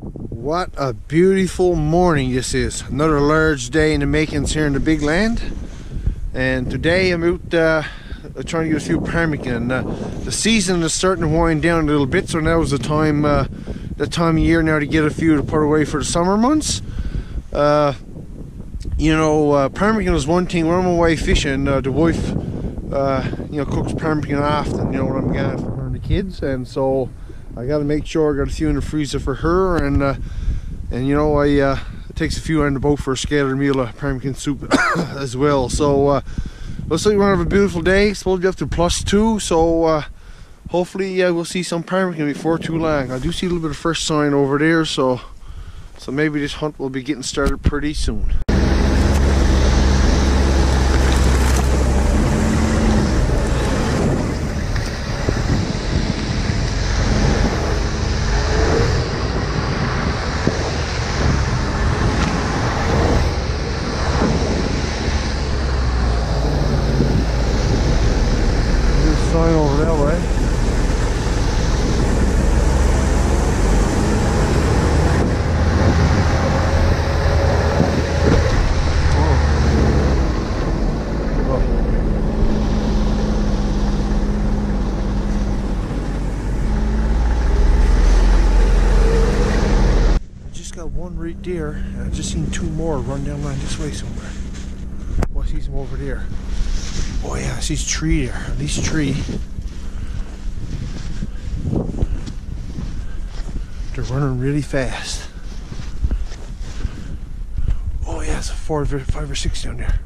What a beautiful morning this is. Another large day in the makings here in the big land. And today I'm out uh, trying to get a few ptarmigan. Uh, the season is starting to wind down a little bit, so now is the time, uh, the time of year now to get a few to put away for the summer months. Uh, you know, uh, ptarmigan is one thing. When I'm away fishing, uh, the wife, uh, you know, cooks ptarmigan often. You know, when I'm going for her and the kids, and so I got to make sure I got a few in the freezer for her, and uh, and you know, I uh, it takes a few on the boat for a scattered meal of ptarmigan soup as well. So uh, looks like we're gonna have a beautiful day. It's supposed to be up to plus two, so uh, hopefully we'll see some ptarmigan before too long. I do see a little bit of first sign over there, so so maybe this hunt will be getting started pretty soon. There's a sign over that way. I just got one right there, and I just seen two more run down line this way somewhere. Oh, I see some over there. Oh yeah, I see a tree there. At least tree. They're running really fast. Oh yeah, it's a four, five or six down there.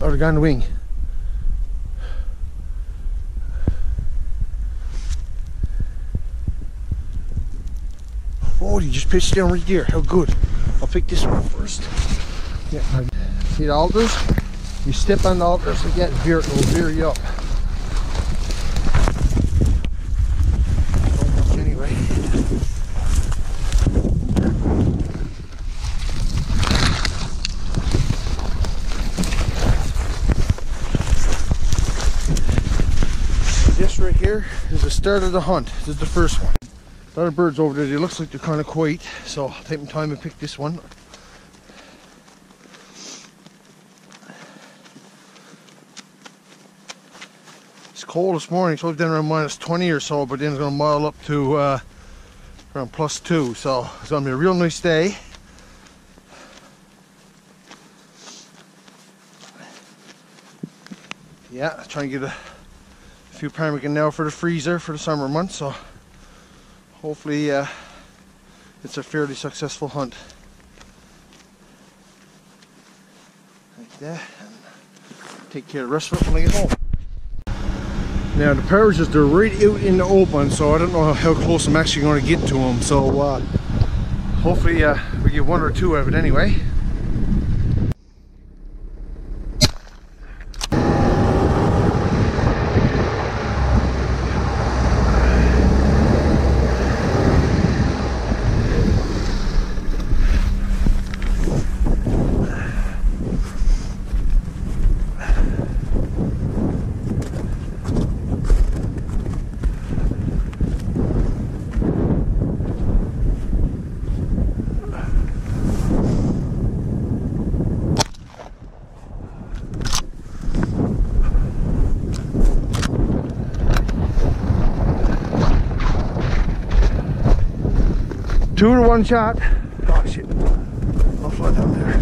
Oh, they're on the wing. Oh, you just pitched down right there. How good. I'll pick this one first. Yeah, see the alders? You step on the alders again, veer, it will veer you up. Anyway. This right here is the start of the hunt. This is the first one. Lot of birds over there. They looks like they're kind of quiet, so I'll take my time and pick this one. It's cold this morning, so it's down around minus 20 or so, but then it's going to mile up to uh, around plus two, so it's going to be a real nice day. Yeah, trying to get a few ptarmigan now for the freezer for the summer months, so hopefully uh, it's a fairly successful hunt. Like that. And take care of the rest of it when I get home. Now the partridges they're right out in the open, so I don't know how close I'm actually going to get to them. So uh, hopefully uh, we get one or two of it anyway. One shot. Oh shit. I'll fly down there.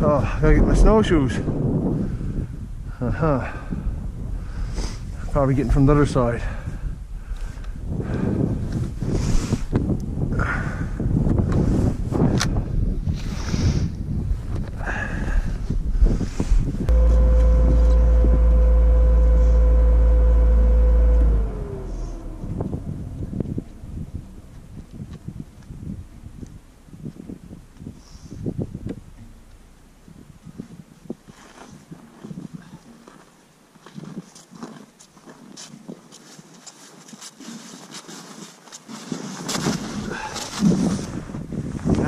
Oh, I gotta get my snowshoes. Uh huh. Probably getting from the other side.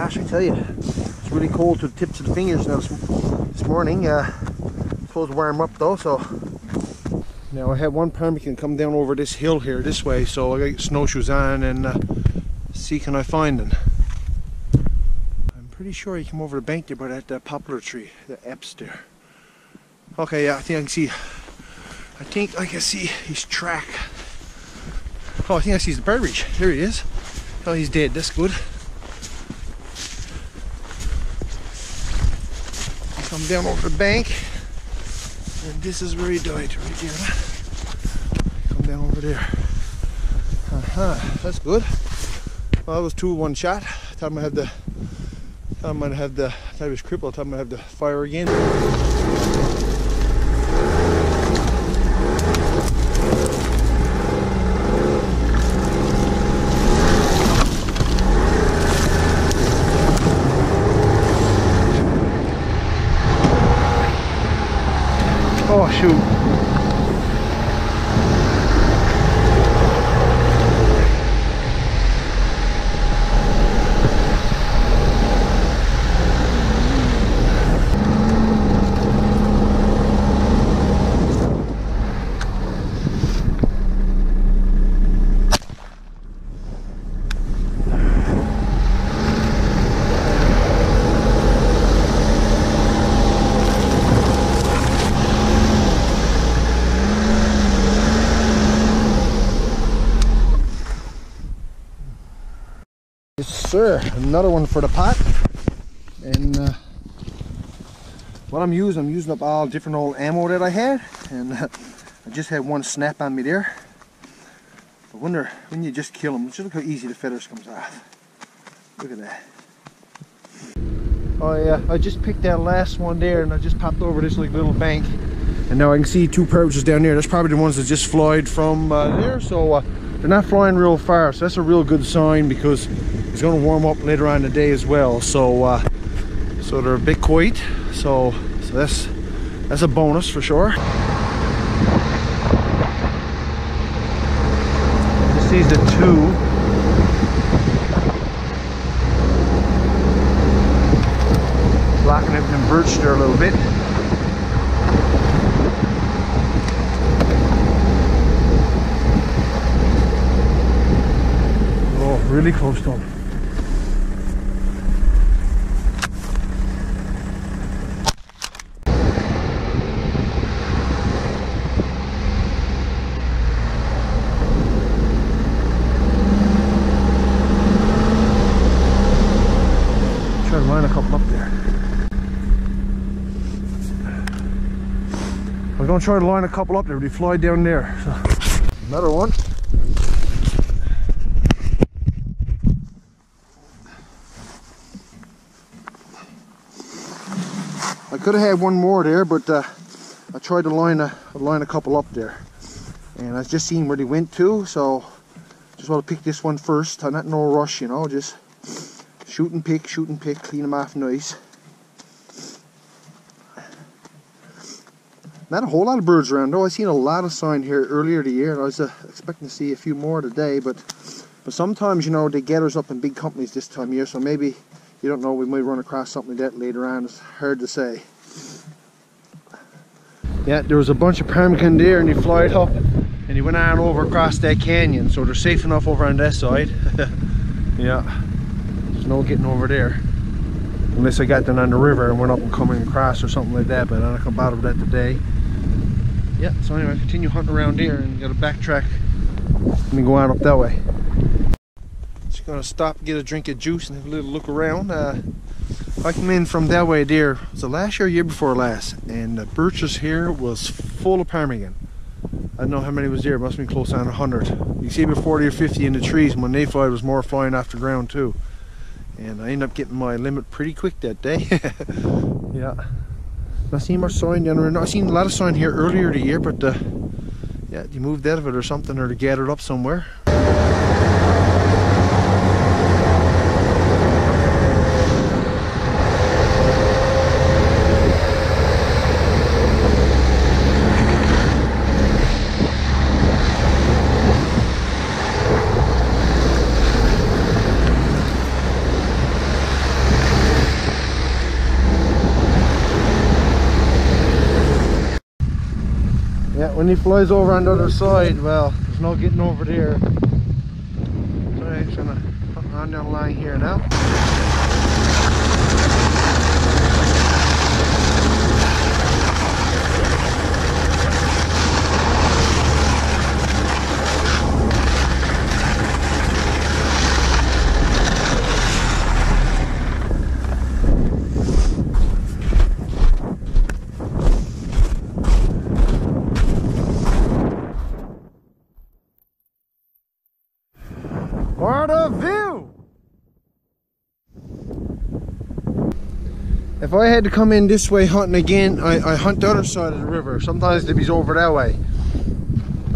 Gosh, I tell you, it's really cold to the tips of the fingers now this, morning. Uh, supposed to warm up though, so now I had one ptarmigan come down over this hill here this way, so I got get snowshoes on and uh, see can I find them. I'm pretty sure he came over the bank there by that uh, poplar tree, the Epps there. Okay, yeah, I think I can see. I think I can see his track. Oh, I think I see the burbage. There he is. Oh, he's dead. That's good. Come down over the bank. And this is where he died, right here. Come down over there. Uh-huh. That's good. Well, that was two one shot. Thought I have the thought I have the he was crippled, thought I have the fire again. Oh shoot. Sir. Another one for the pot. And uh, what I'm using, I'm using up all different old ammo that I had, and uh, I just had one snap on me there. When they're when you just kill them, just look how easy the feathers comes off. Look at that. Oh yeah, I just picked that last one there, and I just popped over this like little bank, and now I can see two perches down there. That's probably the ones that just flied from uh, there. So. They're not flying real far so that's a real good sign because it's going to warm up later on in the day as well. So uh, so they're a bit quiet. So so that's that's a bonus for sure. This is the two. Blocking it in birch there a little bit really close to. Try to line a couple up there. I was gonna try to line a couple up there, but he fly down there. So, another one. Could have had one more there, but uh, I tried to line a line a couple up there, and I just seen where they went to. So just want to pick this one first. I'm not in no rush, you know. Just shoot and pick, shoot and pick, clean them off nice. Not a whole lot of birds around though. I seen a lot of sign here earlier the year, and I was uh, expecting to see a few more today. But but sometimes you know they gathers up in big companies this time of year, so maybe you don't know, we may run across something like that later on. It's hard to say. Yeah, there was a bunch of ptarmigan there and he flied up and he went on over across that canyon. So they're safe enough over on that side. yeah, there's no getting over there. Unless I got them on the river and went up and coming across or something like that, but I don't come out of that today. Yeah, so anyway, continue hunting around here and gotta backtrack and go on up that way gonna stop get a drink of juice and have a little look around. Uh, I came in from that way there. So last year year before last and the birches here was full of ptarmigan. I don't know how many was there. It must be close on 100 you see about 40 or 50 in the trees. When they fly was more flying off the ground too. And I ended up getting my limit pretty quick that day. Yeah. I seen more sign down there. I seen a lot of sign here earlier the year but uh, yeah they moved out of it or something or they gathered up somewhere when he flies over on the other side, well, there's no getting over there. So I'm just gonna put on the line here now. What a view! If I had to come in this way hunting again, I, I hunt the other side of the river. Sometimes they'd be over that way.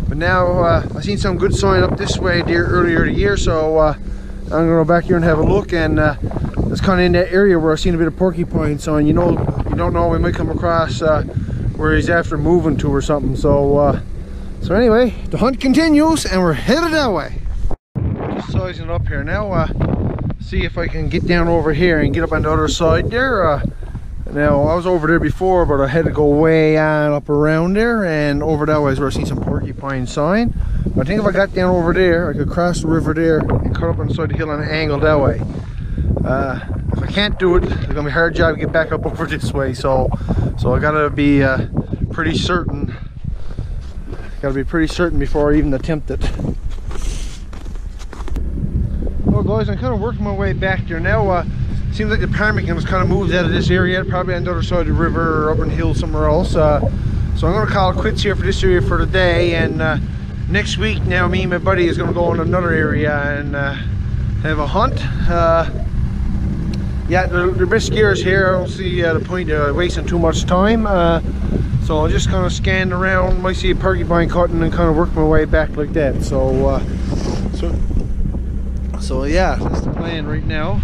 But now uh, I seen some good sign up this way deer earlier the year, so uh, I'm gonna go back here and have a look. And uh, it's kind of in that area where I seen a bit of porcupine sign. You know, you don't know we might come across uh, where he's after moving to or something. So, uh, so anyway, the hunt continues, and we're headed that way Just sizing it up here now uh, see if I can get down over here and get up on the other side there uh, now I was over there before but I had to go way on up around there and over that way is where I see some porcupine sign. I think if I got down over there I could cross the river there and cut up on the side of the hill on an angle that way. Uh, if I can't do it it's gonna be a hard job to get back up over this way so so I gotta be uh, pretty certain gotta be pretty certain before I even attempt it guys, I'm kind of working my way back there now. Uh, seems like the ptarmigan has kind of moved out of this area, probably on the other side of the river or up in the hill somewhere else. Uh, so I'm going to call it quits here for this area for today. And uh, next week now, me and my buddy is going to go in another area and uh, have a hunt. Uh, yeah, the, best gears here. I don't see uh, the point of wasting too much time. so I'll just kind of scan around, might see a porcupine cutting and kind of work my way back like that. So, so so yeah, that's the plan right now.